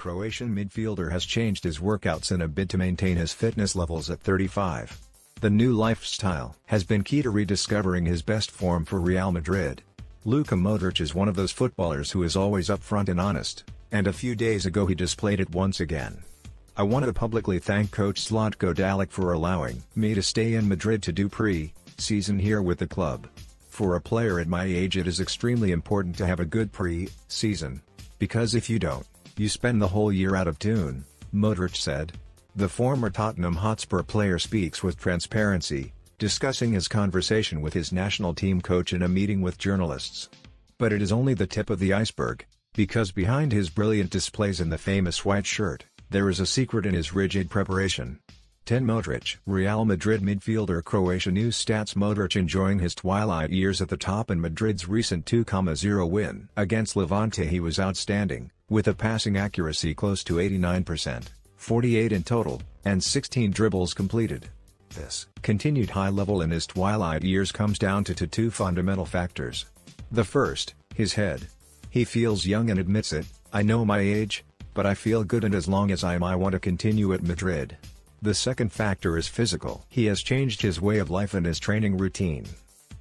Croatian midfielder has changed his workouts in a bid to maintain his fitness levels at 35. The new lifestyle has been key to rediscovering his best form for Real Madrid. Luka Modric is one of those footballers who is always upfront and honest, and a few days ago he displayed it once again. I want to publicly thank coach Zlatko Dalic for allowing me to stay in Madrid to do pre-season here with the club. For a player at my age it is extremely important to have a good pre-season. Because if you don't, you spend the whole year out of tune, Modric said. The former Tottenham Hotspur player speaks with transparency, discussing his conversation with his national team coach in a meeting with journalists. But it is only the tip of the iceberg, because behind his brilliant displays in the famous white shirt, there is a secret in his rigid preparation. 10 Modric Real Madrid midfielder Croatia News stats Modric enjoying his twilight years at the top in Madrid's recent 2-0 win against Levante he was outstanding, with a passing accuracy close to 89%, 48 in total, and 16 dribbles completed. This continued high level in his twilight years comes down to two fundamental factors. The first, his head. He feels young and admits it, I know my age, but I feel good and as long as I am I want to continue at Madrid. The second factor is physical. He has changed his way of life and his training routine.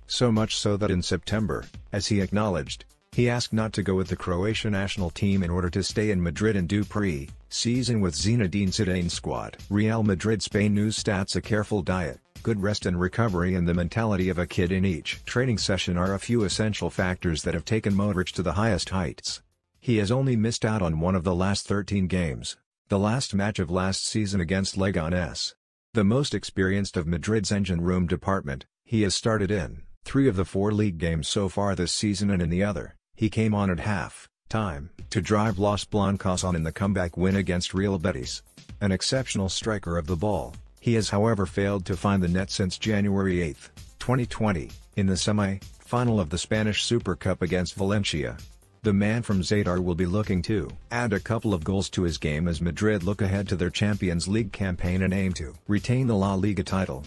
So much so that in September, as he acknowledged, he asked not to go with the Croatian national team in order to stay in Madrid and do pre-season with Zinedine Zidane's squad. Real Madrid Spain news stats a careful diet, good rest and recovery and the mentality of a kid in each training session are a few essential factors that have taken Modric to the highest heights. He has only missed out on one of the last 13 games, the last match of last season against Leganés. The most experienced of Madrid's engine room department, he has started in three of the four league games so far this season and in the other, he came on at half time to drive Los Blancos on in the comeback win against Real Betis. An exceptional striker of the ball, he has however failed to find the net since January 8, 2020, in the semi-final of the Spanish Super Cup against Valencia. The man from Zadar will be looking to add a couple of goals to his game as Madrid look ahead to their Champions League campaign and aim to retain the La Liga title.